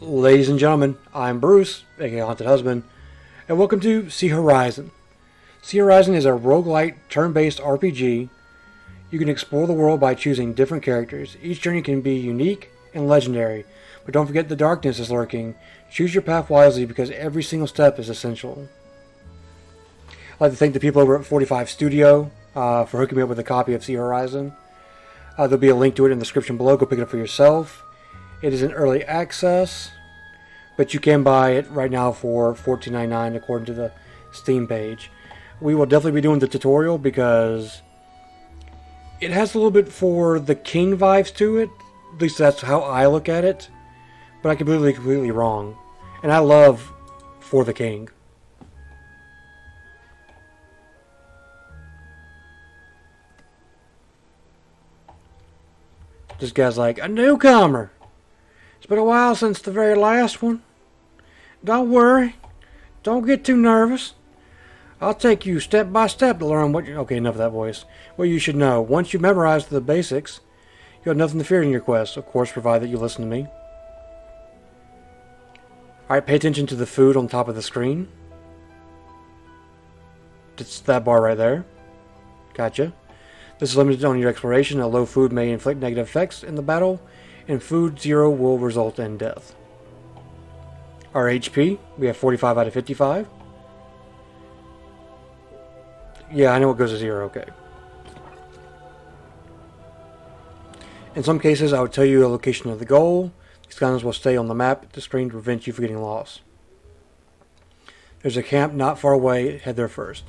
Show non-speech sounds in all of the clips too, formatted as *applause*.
Ladies and gentlemen, I'm Bruce, aka Haunted Husband, and welcome to Sea Horizon. Sea Horizon is a roguelite turn-based RPG. You can explore the world by choosing different characters. Each journey can be unique and legendary, but don't forget the darkness is lurking. Choose your path wisely because every single step is essential. I'd like to thank the people over at 45 Studio uh, for hooking me up with a copy of Sea Horizon. Uh, there'll be a link to it in the description below. Go pick it up for yourself. It is an early access, but you can buy it right now for $14.99 according to the Steam page. We will definitely be doing the tutorial because it has a little bit for the king vibes to it. At least that's how I look at it. But I could be completely, completely wrong. And I love For the King. This guy's like, a newcomer. Been a while since the very last one. Don't worry. Don't get too nervous. I'll take you step by step to learn what you... Okay, enough of that voice. What you should know. Once you memorize the basics, you have nothing to fear in your quest. Of course, provided that you listen to me. Alright, pay attention to the food on top of the screen. It's that bar right there. Gotcha. This is limited on your exploration. A low food may inflict negative effects in the battle, and food zero will result in death. Our HP, we have 45 out of 55. Yeah, I know it goes to zero, okay. In some cases, I would tell you a location of the goal. These guns will stay on the map at the screen to prevent you from getting lost. There's a camp not far away. Head there first.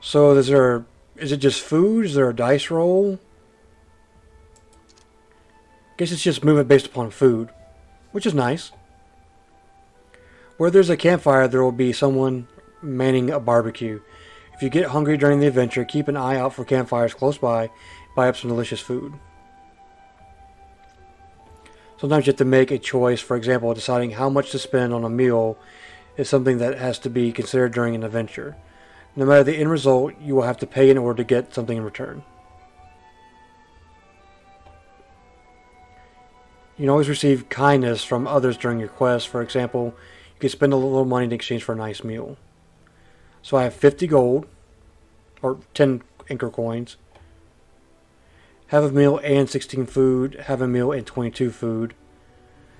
So is there... Is it just food? Is there a dice roll? Guess it's just movement based upon food. Which is nice. Where there's a campfire, there will be someone manning a barbecue. If you get hungry during the adventure, keep an eye out for campfires close by. Buy up some delicious food. Sometimes you have to make a choice. For example, deciding how much to spend on a meal is something that has to be considered during an adventure. No matter the end result, you will have to pay in order to get something in return. You can always receive kindness from others during your quest. For example, you can spend a little money in exchange for a nice meal. So I have 50 gold, or 10 anchor coins. Have a meal and 16 food. Have a meal and 22 food.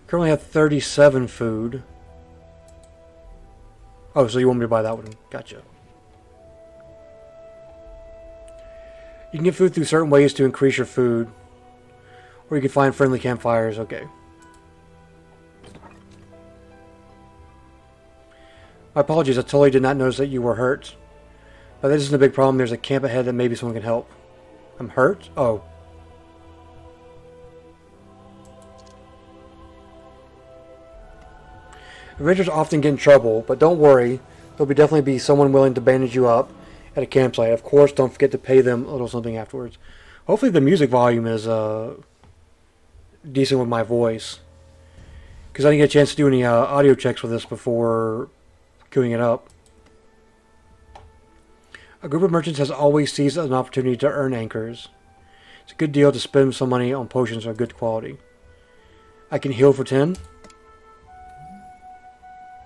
Currently have 37 food. Oh, so you want me to buy that one? Gotcha. You can get food through certain ways to increase your food. Or you can find friendly campfires. Okay. My apologies, I totally did not notice that you were hurt. But this isn't a big problem. There's a camp ahead that maybe someone can help. I'm hurt? Oh. Adventurers often get in trouble, but don't worry. There'll be definitely be someone willing to bandage you up at a campsite. Of course, don't forget to pay them a little something afterwards. Hopefully the music volume is uh, decent with my voice. Because I didn't get a chance to do any uh, audio checks with this before queuing it up. A group of merchants has always seized an opportunity to earn anchors. It's a good deal to spend some money on potions of good quality. I can heal for 10.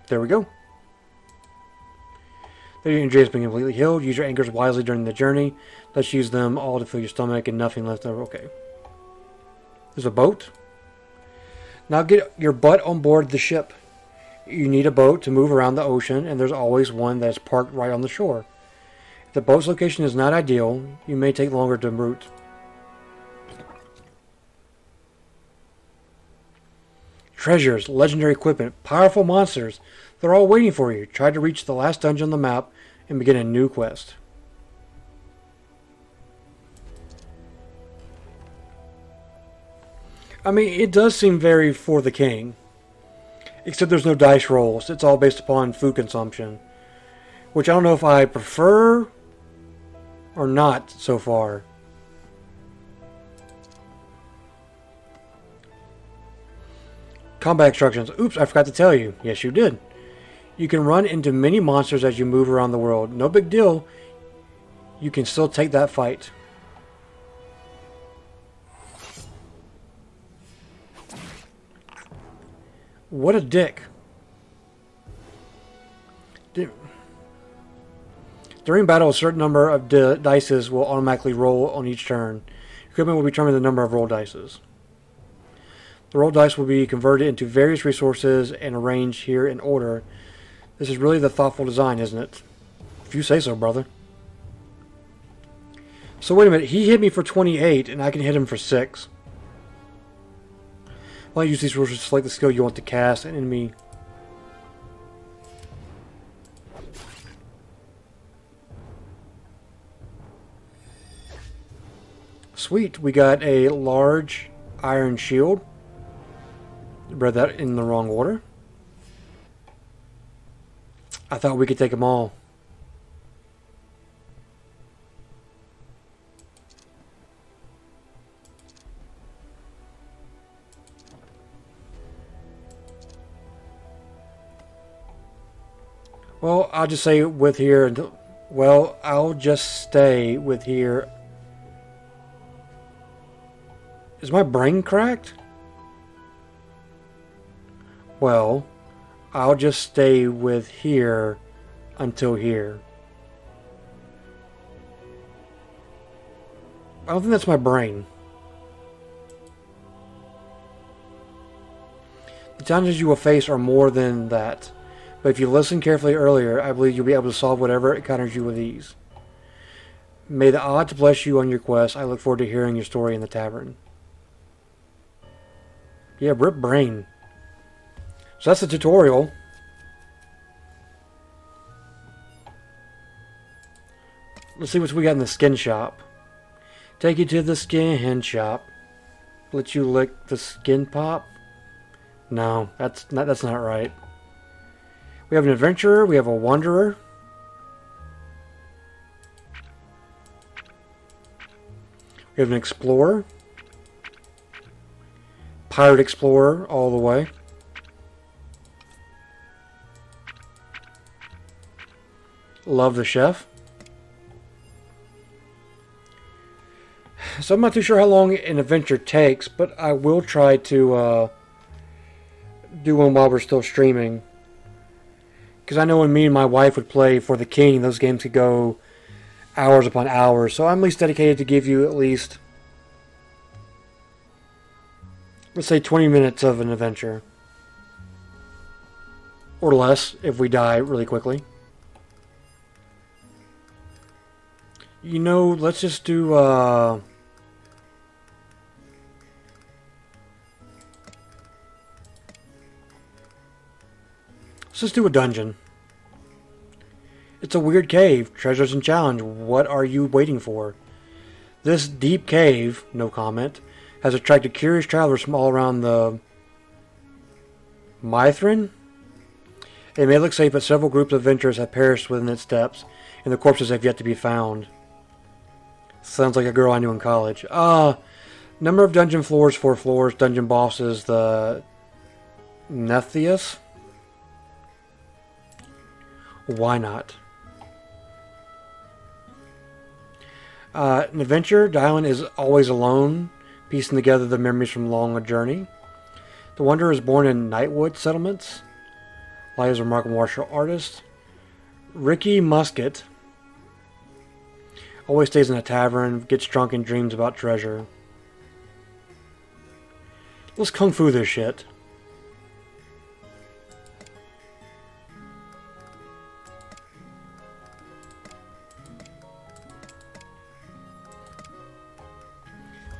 There we go. Your injury has been completely healed. Use your anchors wisely during the journey. Let's use them all to fill your stomach and nothing left over. Okay. There's a boat. Now get your butt on board the ship. You need a boat to move around the ocean, and there's always one that's parked right on the shore. If the boat's location is not ideal, you may take longer to route. Treasures, legendary equipment, powerful monsters. They're all waiting for you. Try to reach the last dungeon on the map and begin a new quest. I mean, it does seem very for the king. Except there's no dice rolls. It's all based upon food consumption. Which I don't know if I prefer or not so far. Combat instructions. Oops, I forgot to tell you. Yes, you did. You can run into many monsters as you move around the world. No big deal. You can still take that fight. What a dick. During battle, a certain number of dices will automatically roll on each turn. Equipment will determine the number of roll dices. The roll dice will be converted into various resources and arranged here in order. This is really the thoughtful design, isn't it? If you say so, brother. So wait a minute, he hit me for 28 and I can hit him for 6. Well, I use these rules, to select the skill you want to cast an enemy Sweet, we got a large iron shield. Read that in the wrong order. I thought we could take them all. Well, I'll just say with here. Well, I'll just stay with here is my brain cracked? Well, I'll just stay with here until here. I don't think that's my brain. The challenges you will face are more than that, but if you listen carefully earlier, I believe you'll be able to solve whatever encounters you with ease. May the odds bless you on your quest. I look forward to hearing your story in the tavern. Yeah, rip brain. So that's the tutorial. Let's see what we got in the skin shop. Take you to the skin shop. Let you lick the skin pop. No, that's not that's not right. We have an adventurer, we have a wanderer. We have an explorer. Pirate Explorer all the way. Love the chef. So I'm not too sure how long an adventure takes, but I will try to uh, do one while we're still streaming. Because I know when me and my wife would play for the king, those games could go hours upon hours. So I'm at least dedicated to give you at least let's say 20 minutes of an adventure. Or less if we die really quickly. You know, let's just do, uh... Let's just do a dungeon. It's a weird cave. Treasures and challenge. What are you waiting for? This deep cave, no comment, has attracted curious travelers from all around the Mythrin. It may look safe, but several groups of adventurers have perished within its depths, and the corpses have yet to be found. Sounds like a girl I knew in college. Uh, number of dungeon floors, four floors. Dungeon bosses, the Nethius. Why not? Uh, an adventure, Dylan is always alone piecing together the memories from long a journey. The Wanderer is born in Nightwood settlements. Lies a remarkable martial artist. Ricky Musket always stays in a tavern, gets drunk and dreams about treasure. Let's kung fu this shit.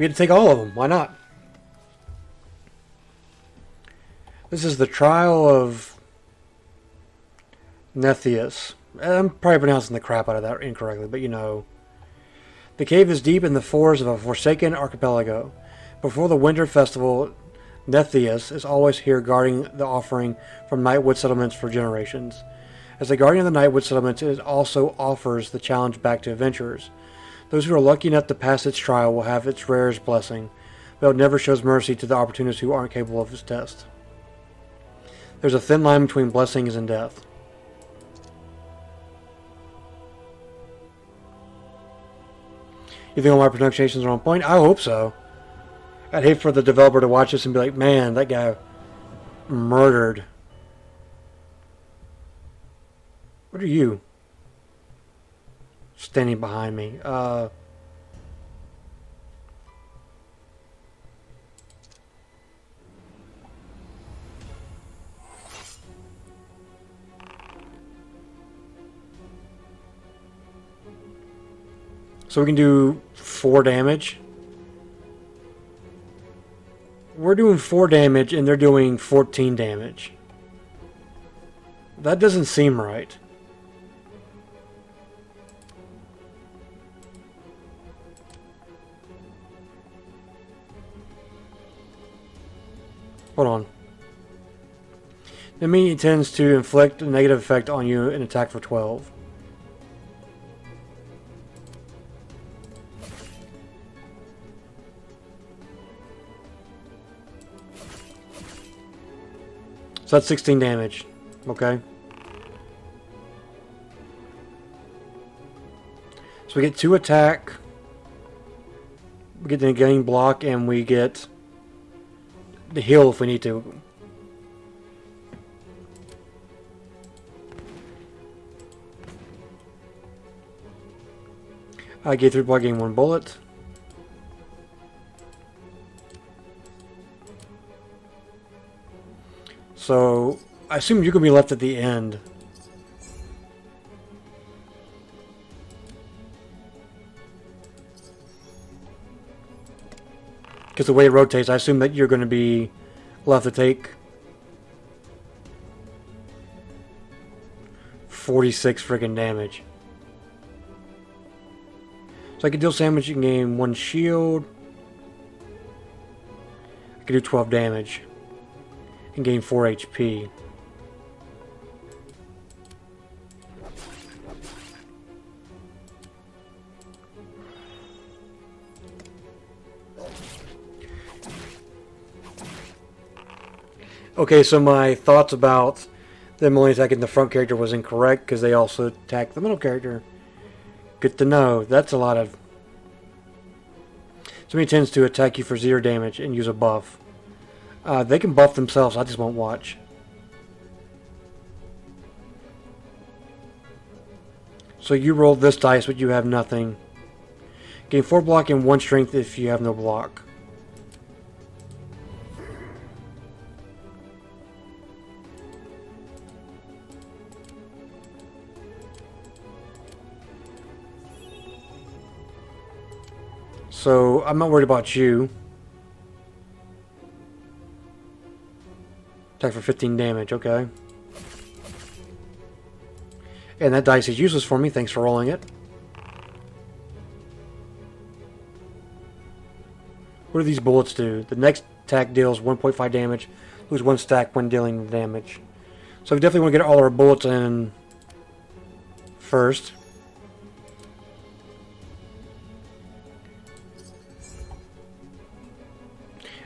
We had to take all of them. Why not? This is the trial of Nethius. I'm probably pronouncing the crap out of that incorrectly, but you know. The cave is deep in the forests of a forsaken archipelago. Before the winter festival, Nethius is always here guarding the offering from Nightwood settlements for generations. As the guardian of the Nightwood settlements, it also offers the challenge back to adventurers. Those who are lucky enough to pass its trial will have its rarest blessing, but it never shows mercy to the opportunists who aren't capable of its test. There's a thin line between blessings and death. You think all my pronunciations are on point? I hope so. I'd hate for the developer to watch this and be like, man, that guy, murdered. What are you? Standing behind me. Uh... So we can do four damage. We're doing four damage and they're doing 14 damage. That doesn't seem right. Hold on. The enemy tends to inflict a negative effect on you and attack for 12. So that's 16 damage. Okay. So we get two attack. We get the gain block and we get the heal if we need to. I get through by getting one bullet. So, I assume you can be left at the end. Because the way it rotates, I assume that you're going to be left to take 46 freaking damage. So I can deal damage, you gain one shield. I can do 12 damage and gain 4 HP. Okay, so my thoughts about them only attacking the front character was incorrect because they also attack the middle character. Good to know. That's a lot of... Somebody tends to attack you for zero damage and use a buff. Uh, they can buff themselves, I just won't watch. So you roll this dice, but you have nothing. Gain 4 block and 1 strength if you have no block. So, I'm not worried about you. Attack for 15 damage, okay. And that dice is useless for me, thanks for rolling it. What do these bullets do? The next attack deals 1.5 damage, lose one stack when dealing damage. So we definitely want to get all our bullets in first.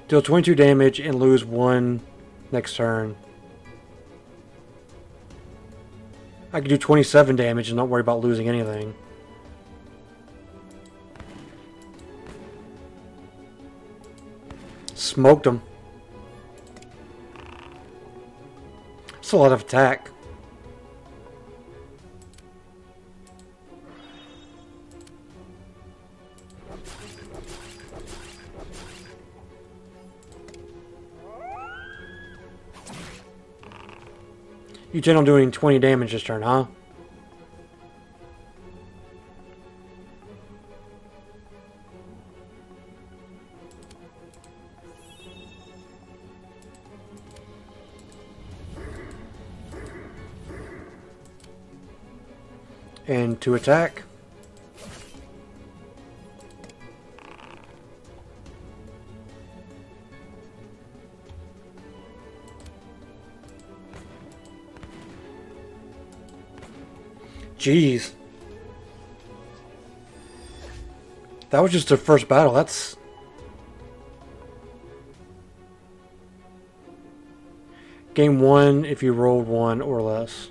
Deal 22 damage and lose one next turn. I could do 27 damage and not worry about losing anything. Smoked him. It's a lot of attack. You intend on doing 20 damage this turn, huh? And to attack. Jeez. That was just their first battle. That's... Game one if you rolled one or less.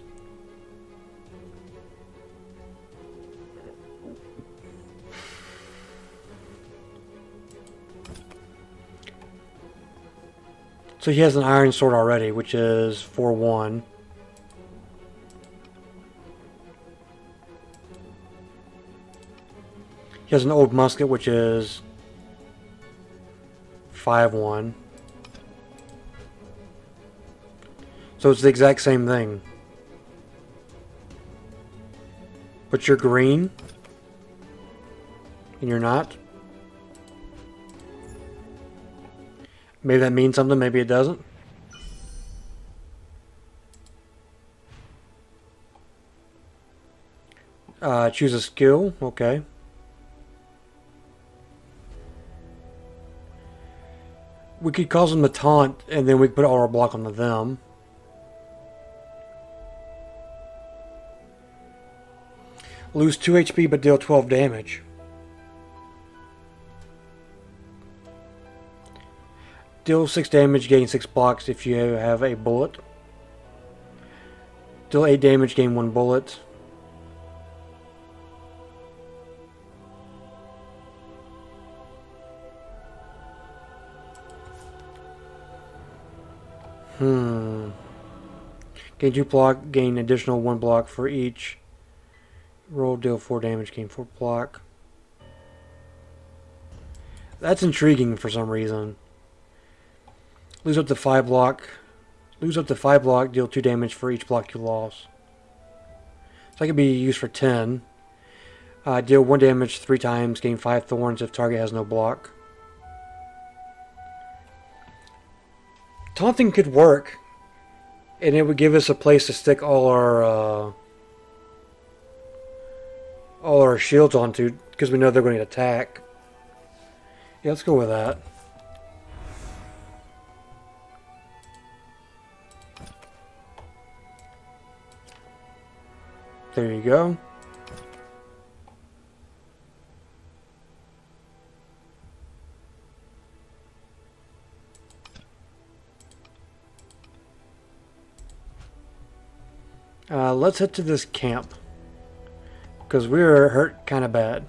So he has an iron sword already, which is 4-1. He has an old musket, which is 5-1. So it's the exact same thing. But you're green. And you're not. Maybe that means something, maybe it doesn't. Uh, choose a skill, okay. We could cause them to taunt, and then we could put all our block onto them. Lose 2 HP but deal 12 damage. Deal 6 damage, gain 6 blocks if you have a bullet. Deal 8 damage, gain 1 bullet. Hmm. Gain 2 block, gain additional 1 block for each. Roll, deal 4 damage, gain 4 block. That's intriguing for some reason. Lose up to 5 block. Lose up to 5 block, deal 2 damage for each block you lost. So that could be used for 10. Uh, deal 1 damage 3 times, gain 5 thorns if target has no block. Taunting could work. And it would give us a place to stick all our... Uh, all our shields onto because we know they're going to attack. Yeah, let's go with that. There you go. Uh, let's head to this camp. Because we were hurt kind of bad.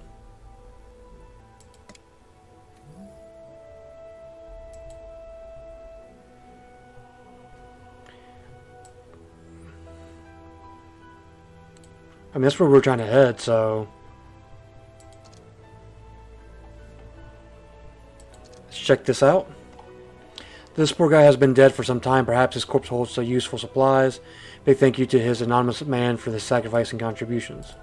I mean, that's where we're trying to head, so... Let's check this out. This poor guy has been dead for some time. Perhaps his corpse holds some useful supplies. Big thank you to his anonymous man for the sacrifice and contributions.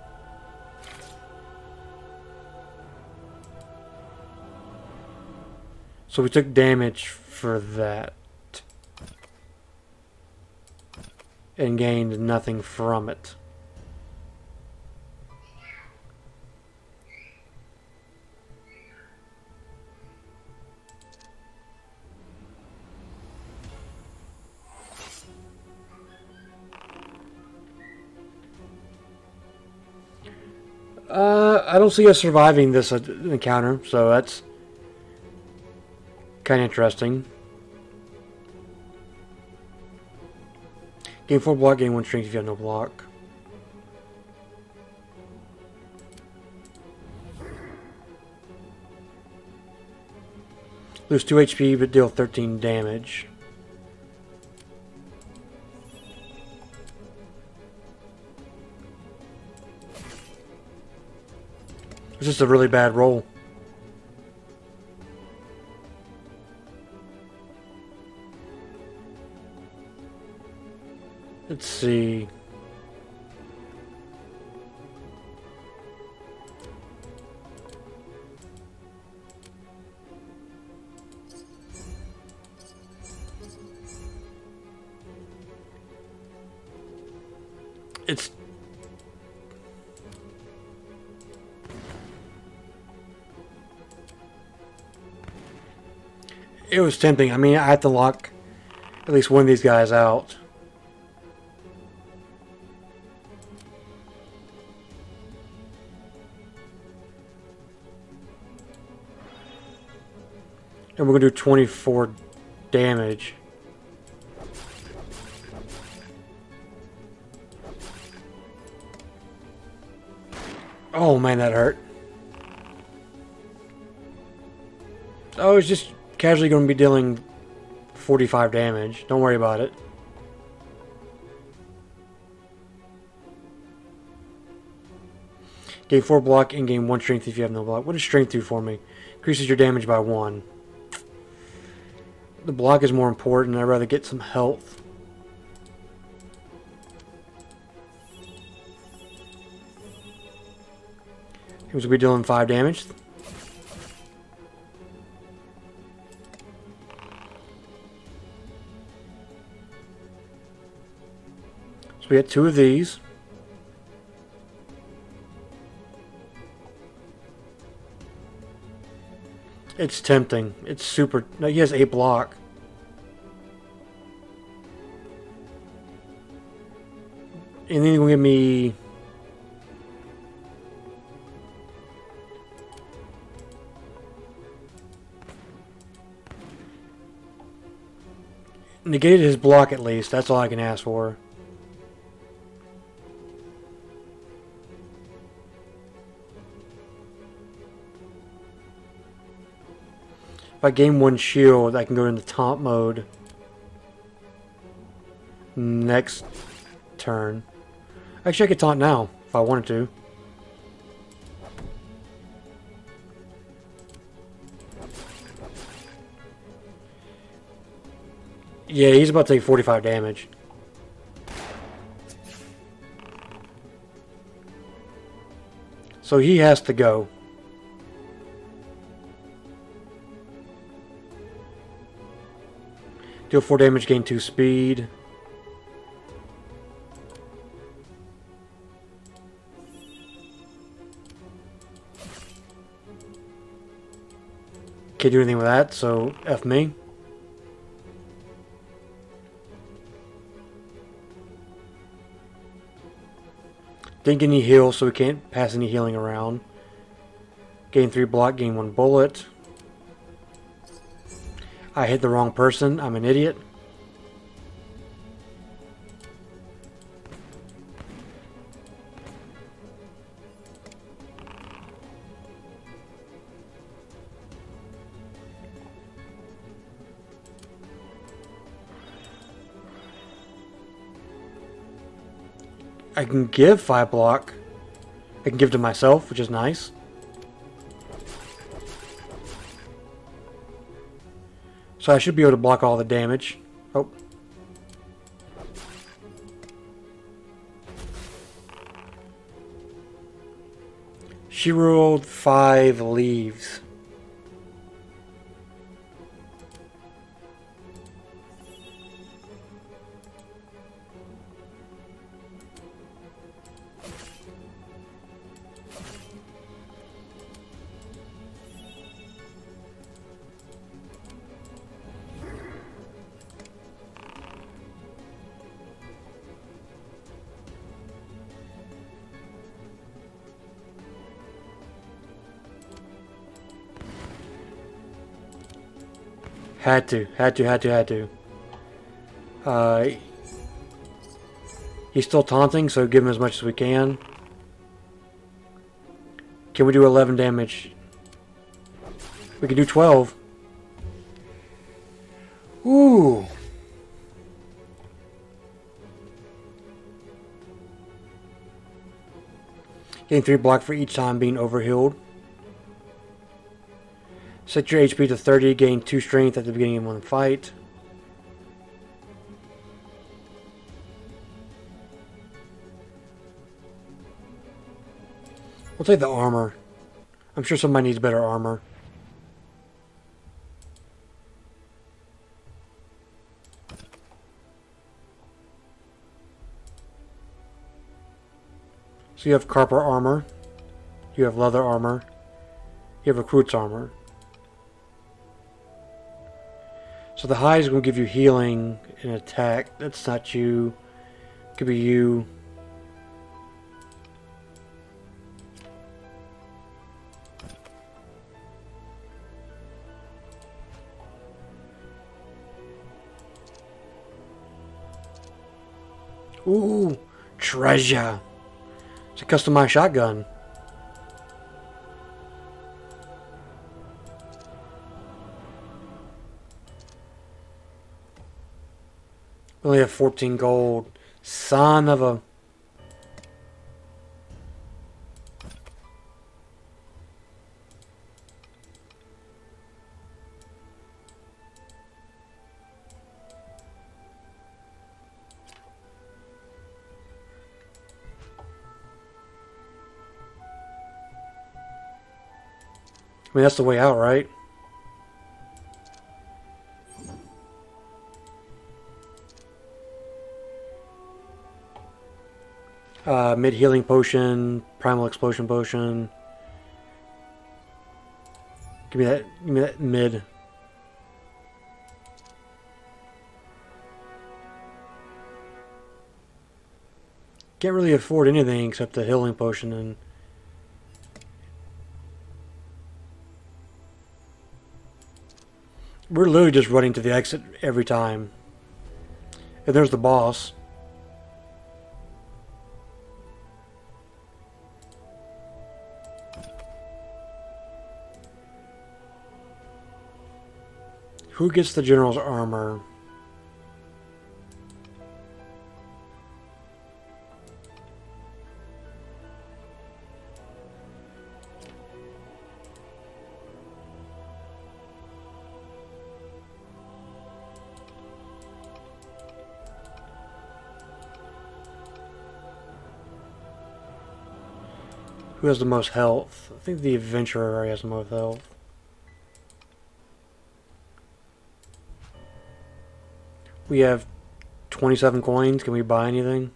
So we took damage for that. And gained nothing from it. Uh, I don't see us surviving this uh, encounter, so that's kind of interesting. Gain 4 block, gain 1 strength if you have no block. Lose 2 HP but deal 13 damage. It's just a really bad roll. Let's see. It was tempting. I mean, I had to lock at least one of these guys out. And we're going to do 24 damage. Oh man, that hurt. Oh, it's just casually going to be dealing 45 damage. Don't worry about it. Gain 4 block and gain 1 strength if you have no block. What does strength do for me? Increases your damage by 1. The block is more important. I'd rather get some health. He was going to be dealing 5 damage. We get two of these. It's tempting. It's super... No, he has 8 block. And then he'll give me... Negated his block at least. That's all I can ask for. If I gain one shield, I can go into taunt mode. Next turn. Actually, I could taunt now, if I wanted to. Yeah, he's about to take 45 damage. So he has to go. Deal 4 damage, gain 2 speed. Can't do anything with that, so F me. Didn't get any heal, so we can't pass any healing around. Gain 3 block, gain 1 bullet. I hit the wrong person. I'm an idiot. I can give 5 block. I can give to myself, which is nice. So I should be able to block all the damage. Oh. She rolled five leaves. Had to, had to, had to, had to. Uh, he's still taunting, so give him as much as we can. Can we do 11 damage? We can do 12. Ooh. Getting 3 block for each time being overhealed. Set your HP to 30, gain 2 strength at the beginning of one fight. We'll take the armor. I'm sure somebody needs better armor. So you have copper armor, you have leather armor, you have recruit's armor. So the high is going to give you healing and attack. That's not you. Could be you. Ooh, treasure. It's a customized shotgun. We only have 14 gold. Son of a... I mean, that's the way out, right? Uh, mid healing potion, primal explosion potion. Give me that. Give me that mid. Can't really afford anything except the healing potion and. We're literally just running to the exit every time. And there's the boss. Who gets the general's armor? Who has the most health? I think the adventurer has the most health. We have 27 coins. Can we buy anything?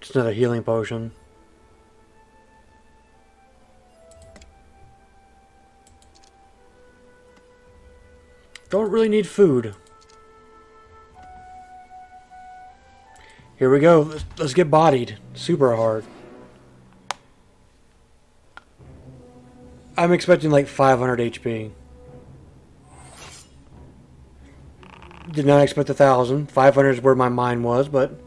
Just another healing potion. Don't really need food. Here we go. Let's, get bodied. Super hard. I'm expecting like 500 HP. Did not expect a thousand. 500 is where my mind was, but...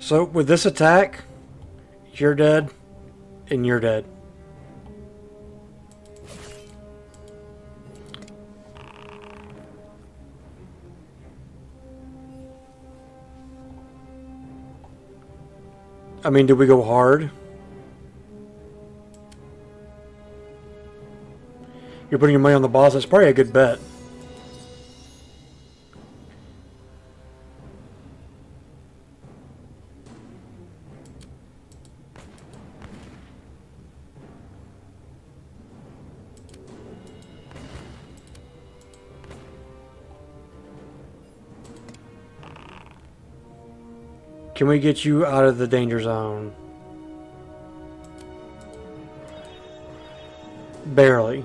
So, with this attack, you're dead, and you're dead. I mean, did we go hard? You're putting your money on the boss. That's probably a good bet. Can we get you out of the danger zone? Barely.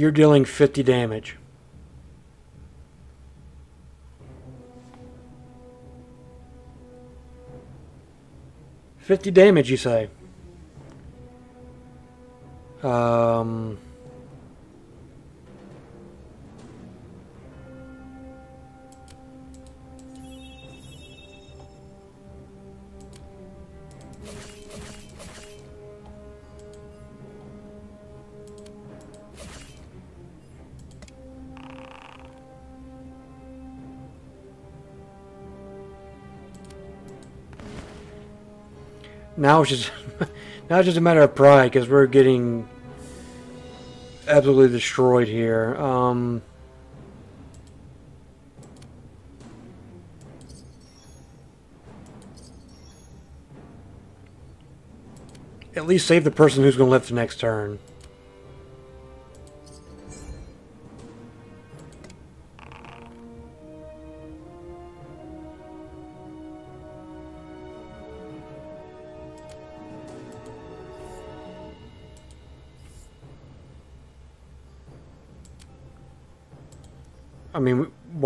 You're dealing 50 damage. Fifty damage, you say? Um... Now it's just *laughs* now it's just a matter of pride because we're getting absolutely destroyed here. Um, at least save the person who's going to live the next turn.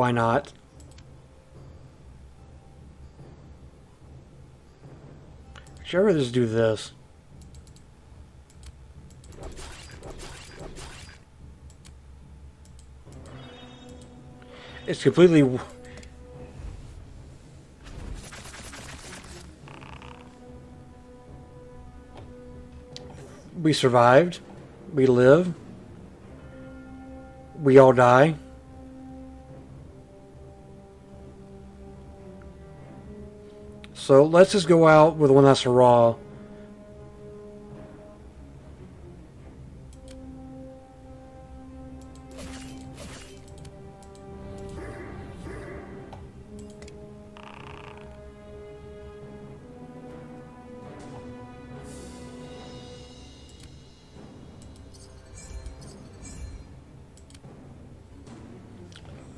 why not? Should I rather just do this? It's completely... We survived. We live. We all die. So let's just go out with one that's raw.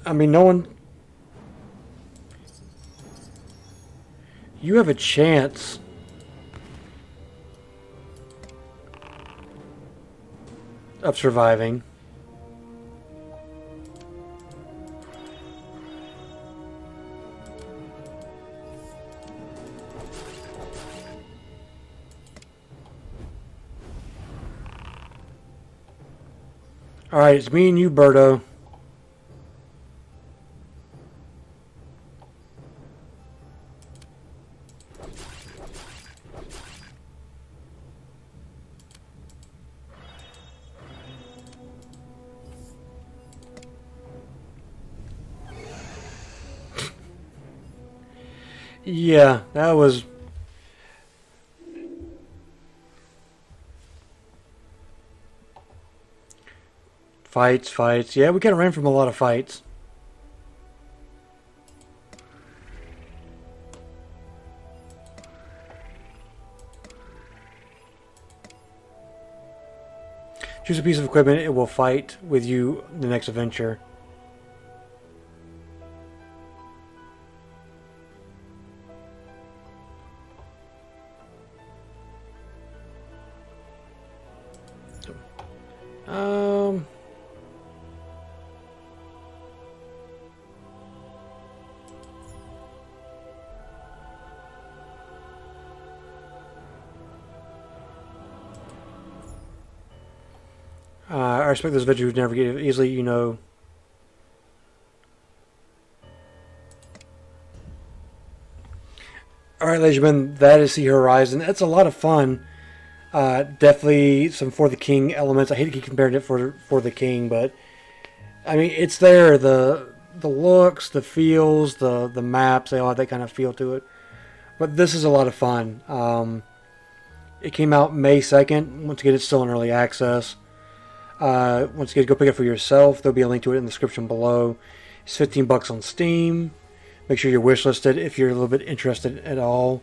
I mean, no one. You have a chance. Of surviving. Alright, it's me and you, Berto. Fights, fights. Yeah, we kind of ran from a lot of fights. Choose a piece of equipment, it will fight with you the next adventure. Um. I respect those veterans who never get easily, you know. Alright, ladies and gentlemen, that is Sea Horizon. It's a lot of fun. Uh, definitely some For the King elements. I hate to keep comparing it for For the King, but I mean it's there. The the looks, the feels, the the maps, they all have that kind of feel to it. But this is a lot of fun. Um, it came out May second. Once again, it's still in early access. Uh, once again, go pick it for yourself. There'll be a link to it in the description below. It's 15 bucks on Steam. Make sure you're wishlisted if you're a little bit interested at all.